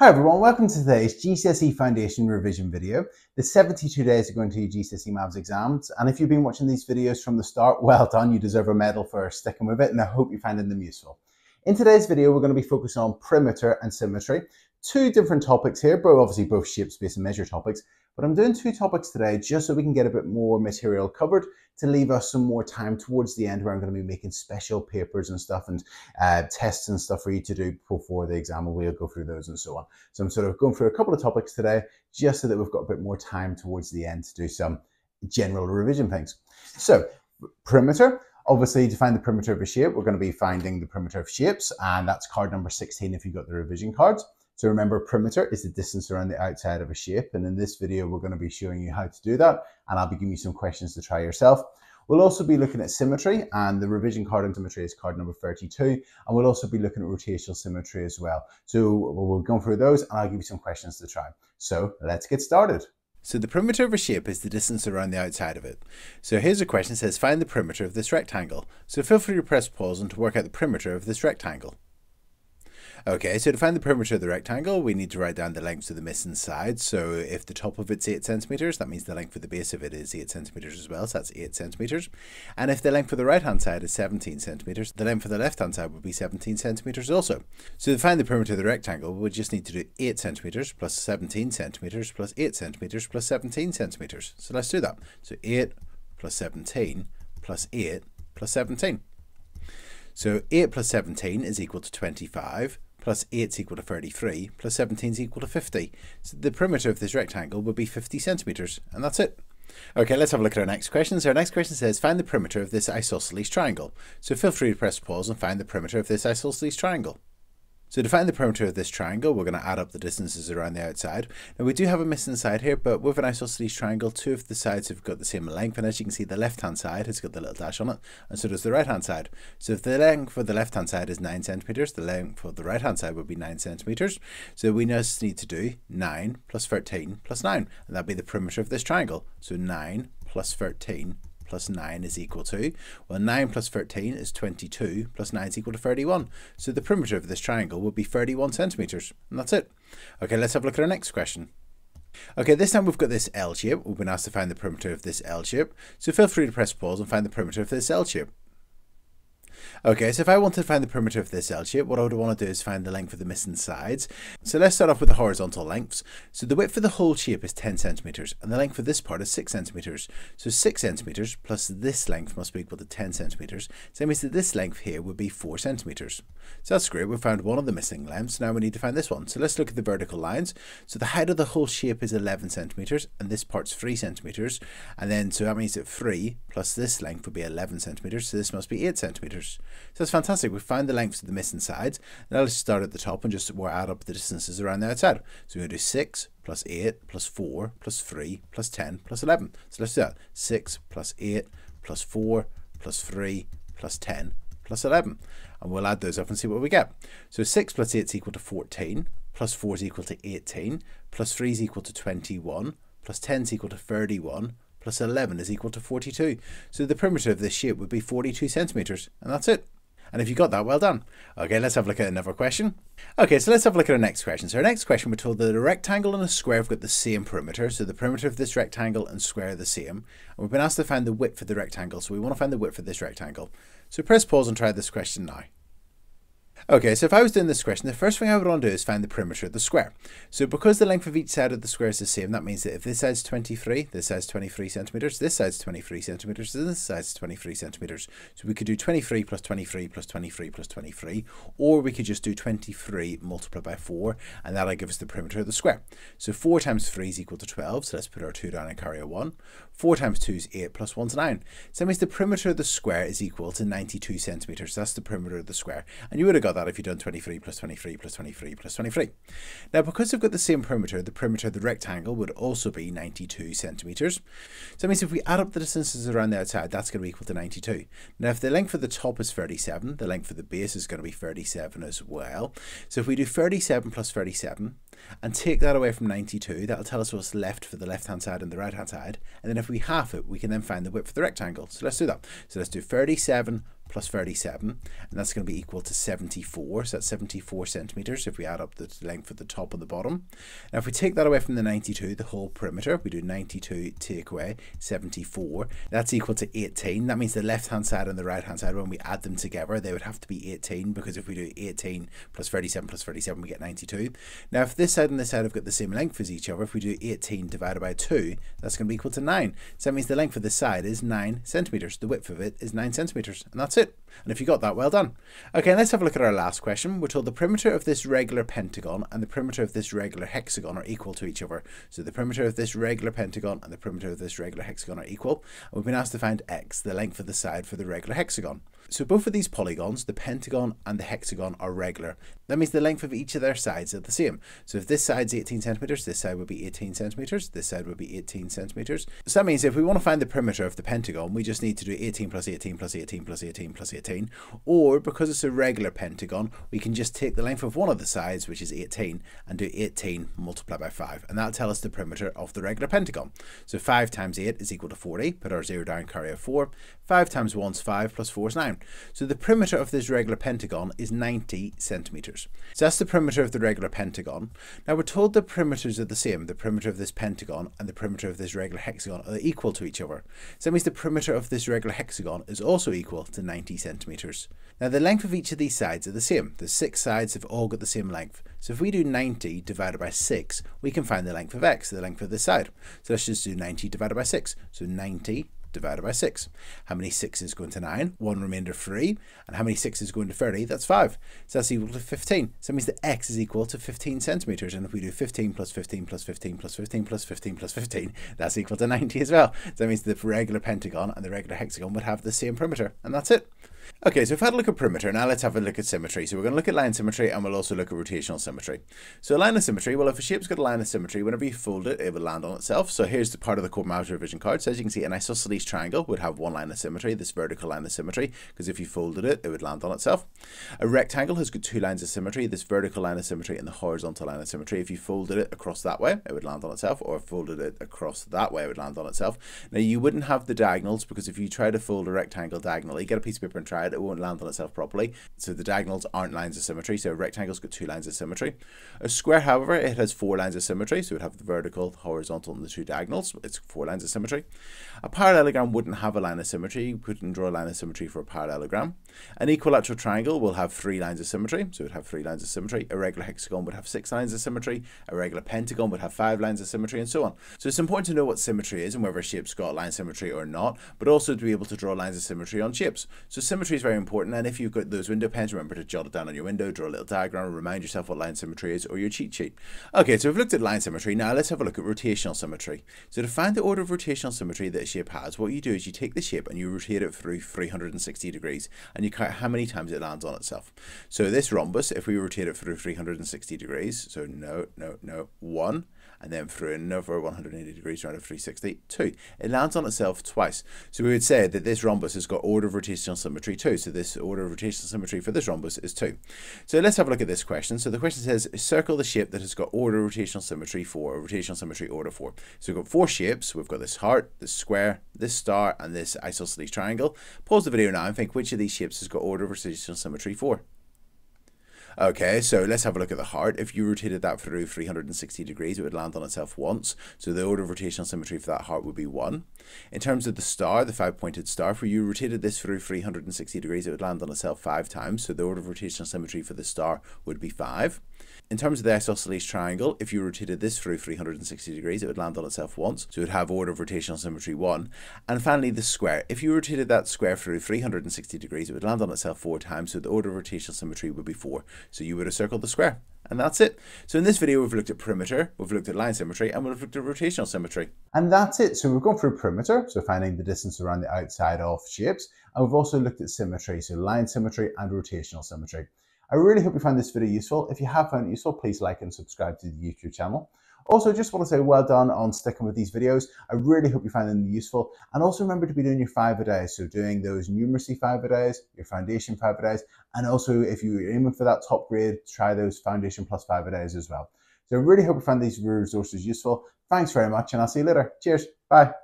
Hi everyone, welcome to today's GCSE Foundation revision video. The 72 days are going to your GCSE Maths exams and if you've been watching these videos from the start, well done, you deserve a medal for sticking with it and I hope you're finding them useful. In today's video, we're going to be focusing on perimeter and symmetry. Two different topics here, but obviously both shape, space and measure topics. But I'm doing two topics today just so we can get a bit more material covered to leave us some more time towards the end where I'm going to be making special papers and stuff and uh, tests and stuff for you to do before the exam we'll go through those and so on. So I'm sort of going through a couple of topics today just so that we've got a bit more time towards the end to do some general revision things. So perimeter, Obviously, to find the perimeter of a shape, we're going to be finding the perimeter of shapes, and that's card number 16 if you've got the revision cards. So remember, perimeter is the distance around the outside of a shape. And in this video, we're going to be showing you how to do that. And I'll be giving you some questions to try yourself. We'll also be looking at symmetry and the revision card on symmetry is card number 32. And we'll also be looking at rotational symmetry as well. So we'll go through those and I'll give you some questions to try. So let's get started. So the perimeter of a shape is the distance around the outside of it. So here's a question that says find the perimeter of this rectangle. So feel free to press pause and to work out the perimeter of this rectangle. Okay, so to find the perimeter of the rectangle, we need to write down the lengths of the missing sides. So if the top of it's 8 centimeters, that means the length of the base of it is 8 centimeters as well, so that's 8 centimeters. And if the length of the right-hand side is 17 centimeters, the length of the left-hand side would be 17 centimeters also. So to find the perimeter of the rectangle, we just need to do 8 centimeters plus 17 centimeters plus 8 centimeters plus 17 centimeters. So let's do that. So 8 plus 17 plus 8 plus 17. So 8 plus 17 is equal to 25 plus 8 is equal to 33, plus 17 is equal to 50. So the perimeter of this rectangle would be 50 centimetres, and that's it. Okay, let's have a look at our next question. So our next question says, find the perimeter of this isosceles triangle. So feel free to press pause and find the perimeter of this isosceles triangle. So to find the perimeter of this triangle, we're going to add up the distances around the outside. Now we do have a missing side here, but with an isosceles triangle, two of the sides have got the same length, and as you can see, the left-hand side has got the little dash on it, and so does the right-hand side. So if the length for the left-hand side is 9 centimeters, the length for the right-hand side would be 9 centimeters. So we just need to do 9 plus 13 plus 9, and that'd be the perimeter of this triangle. So 9 plus 13 plus 9 is equal to? Well, 9 plus 13 is 22, plus 9 is equal to 31. So the perimeter of this triangle would be 31 centimetres, and that's it. Okay, let's have a look at our next question. Okay, this time we've got this L shape. We've been asked to find the perimeter of this L shape. So feel free to press pause and find the perimeter of this L shape. Okay, so if I wanted to find the perimeter of this L shape, what I would want to do is find the length of the missing sides. So let's start off with the horizontal lengths. So the width for the whole shape is 10 centimeters, and the length for this part is 6 centimeters. So 6 centimeters plus this length must be equal to 10 centimeters. So that means that this length here would be 4 centimeters. So that's great, we've found one of the missing lengths. Now we need to find this one. So let's look at the vertical lines. So the height of the whole shape is 11 centimeters, and this part's 3 centimeters. And then, so that means that 3 plus this length would be 11 centimeters, so this must be 8 centimeters. So that's fantastic. We've found the lengths of the missing sides. Now let's start at the top and just we'll add up the distances around the outside. So we're going to do 6 plus 8 plus 4 plus 3 plus 10 plus 11. So let's do that. 6 plus 8 plus 4 plus 3 plus 10 plus 11. And we'll add those up and see what we get. So 6 plus 8 is equal to 14, plus 4 is equal to 18, plus 3 is equal to 21, plus 10 is equal to 31, plus 11 is equal to 42. So the perimeter of this shape would be 42 centimetres, and that's it. And if you got that, well done. Okay, let's have a look at another question. Okay, so let's have a look at our next question. So our next question, we're told that a rectangle and a square have got the same perimeter. So the perimeter of this rectangle and square are the same. And we've been asked to find the width for the rectangle. So we want to find the width for this rectangle. So press pause and try this question now. Okay, so if I was doing this question, the first thing I would want to do is find the perimeter of the square. So because the length of each side of the square is the same, that means that if this side's 23, this side's 23 centimeters, this side's 23 centimeters, and this side's 23 centimeters. So we could do 23 plus 23 plus 23 plus 23, or we could just do 23 multiplied by 4, and that'll give us the perimeter of the square. So 4 times 3 is equal to 12, so let's put our 2 down and carry a 1. 4 times 2 is 8 plus 1 is 9. So that means the perimeter of the square is equal to 92 centimeters. That's the perimeter of the square. And you would have got that if you'd done 23 plus 23 plus 23 plus 23. Now, because they've got the same perimeter, the perimeter of the rectangle would also be 92 centimeters. So that means if we add up the distances around the outside, that's going to be equal to 92. Now, if the length of the top is 37, the length of the base is going to be 37 as well. So if we do 37 plus 37, and take that away from 92, that'll tell us what's left for the left-hand side and the right-hand side. And then if we half it, we can then find the width of the rectangle. So let's do that. So let's do 37 plus 37, and that's going to be equal to 74. So that's 74 centimeters if we add up the length at the top and the bottom. Now, if we take that away from the 92, the whole perimeter, we do 92 take away 74. That's equal to 18. That means the left-hand side and the right-hand side, when we add them together, they would have to be 18 because if we do 18 plus 37 plus 37, we get 92. Now, if this side and this side have got the same length as each other, if we do 18 divided by 2, that's going to be equal to 9. So that means the length of this side is 9 centimeters. The width of it is 9 centimeters, and that's it it. And if you got that, well done. Okay, let's have a look at our last question. We're told the perimeter of this regular pentagon and the perimeter of this regular hexagon are equal to each other. So the perimeter of this regular pentagon and the perimeter of this regular hexagon are equal. And we've been asked to find x, the length of the side for the regular hexagon. So both of these polygons, the pentagon and the hexagon, are regular. That means the length of each of their sides are the same. So if this side's 18 centimeters, this side would be 18 centimeters, this side would be 18 centimeters. So that means if we want to find the perimeter of the pentagon, we just need to do 18 plus 18 plus 18 plus 18 plus 18. Or because it's a regular pentagon, we can just take the length of one of the sides, which is 18, and do 18 multiplied by 5. And that'll tell us the perimeter of the regular pentagon. So 5 times 8 is equal to 40. Put our 0 down, carry a 4. 5 times 1 is 5, plus 4 is 9. So the perimeter of this regular pentagon is 90 centimeters. So that's the perimeter of the regular pentagon. Now we're told the perimeters are the same. The perimeter of this pentagon and the perimeter of this regular hexagon are equal to each other. So that means the perimeter of this regular hexagon is also equal to 90 centimeters. Now the length of each of these sides are the same. The six sides have all got the same length. So if we do 90 divided by 6, we can find the length of x, the length of this side. So let's just do 90 divided by 6. So 90 divided by 6. How many 6s go into 9? 1 remainder 3. And how many 6s go into 30? That's 5. So that's equal to 15. So that means that x is equal to 15 centimetres. And if we do 15 plus 15 plus 15 plus 15 plus 15 plus 15, that's equal to 90 as well. So that means the regular pentagon and the regular hexagon would have the same perimeter. And that's it. Okay, so we've had a look at perimeter, now let's have a look at symmetry. So we're going to look at line symmetry and we'll also look at rotational symmetry. So line of symmetry, well if a shape's got a line of symmetry, whenever you fold it, it will land on itself. So here's the part of the Maths revision card. So as you can see, an isosceles triangle would have one line of symmetry, this vertical line of symmetry, because if you folded it, it would land on itself. A rectangle has got two lines of symmetry, this vertical line of symmetry and the horizontal line of symmetry. If you folded it across that way, it would land on itself, or if folded it across that way, it would land on itself. Now you wouldn't have the diagonals, because if you try to fold a rectangle diagonally, you get a piece of paper and try it, it won't land on itself itself properly. So the diagonals aren't lines of symmetry. So a rectangle's got two lines of symmetry. A square, however, it has four lines of symmetry. So it would have the vertical, the horizontal, and the two diagonals. It's four lines of symmetry. A parallelogram wouldn't have a line of symmetry. You couldn't draw a line of symmetry for a parallelogram. An equilateral triangle will have three lines of symmetry. So it would have three lines of symmetry. A regular hexagon would have six lines of symmetry. A regular pentagon would have five lines of symmetry, and so on. So it's important to know what symmetry is and whether a shape's got line symmetry or not, but also to be able to draw lines of symmetry on shapes. So symmetry is very important, and if you've got those window pens, remember to jot it down on your window, draw a little diagram, remind yourself what line symmetry is, or your cheat sheet. Okay, so we've looked at line symmetry. Now let's have a look at rotational symmetry. So to find the order of rotational symmetry that a shape has, what you do is you take the shape and you rotate it through 360 degrees, and you count how many times it lands on itself. So this rhombus, if we rotate it through 360 degrees, so no, no, no, one, and then through another 180 degrees around a 360, 2. It lands on itself twice. So we would say that this rhombus has got order of rotational symmetry 2. So this order of rotational symmetry for this rhombus is 2. So let's have a look at this question. So the question says, circle the shape that has got order of rotational symmetry 4, or rotational symmetry order 4. So we've got four shapes. We've got this heart, this square, this star, and this isosceles triangle. Pause the video now and think which of these shapes has got order of rotational symmetry 4. Okay, so let's have a look at the heart. If you rotated that through 360 degrees, it would land on itself once. So the order of rotational symmetry for that heart would be 1. In terms of the star, the five-pointed star, if you rotated this through 360 degrees, it would land on itself 5 times. So the order of rotational symmetry for the star would be 5. In terms of the isosceles triangle, if you rotated this through 360 degrees, it would land on itself once, so it would have order of rotational symmetry 1. And finally, the square. If you rotated that square through 360 degrees, it would land on itself 4 times, so the order of rotational symmetry would be 4. So you would have circled the square. And that's it. So in this video, we've looked at perimeter, we've looked at line symmetry, and we've looked at rotational symmetry. And that's it. So we've gone through perimeter, so finding the distance around the outside of shapes. And we've also looked at symmetry, so line symmetry and rotational symmetry. I really hope you found this video useful. If you have found it useful, please like and subscribe to the YouTube channel. Also, just want to say well done on sticking with these videos. I really hope you find them useful. And also remember to be doing your five a day. So doing those numeracy five a days, your foundation five a days, and also if you're aiming for that top grade, try those foundation plus five a days as well. So I really hope you find these resources useful. Thanks very much, and I'll see you later. Cheers. Bye.